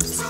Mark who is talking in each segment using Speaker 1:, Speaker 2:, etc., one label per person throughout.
Speaker 1: James.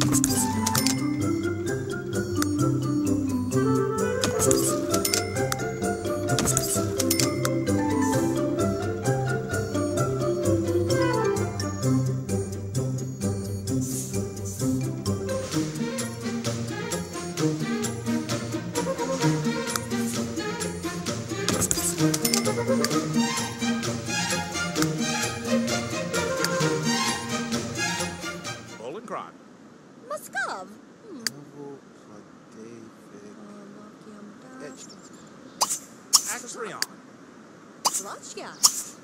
Speaker 1: Thank you. Actrion. Slutch, yeah.